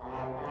Amen.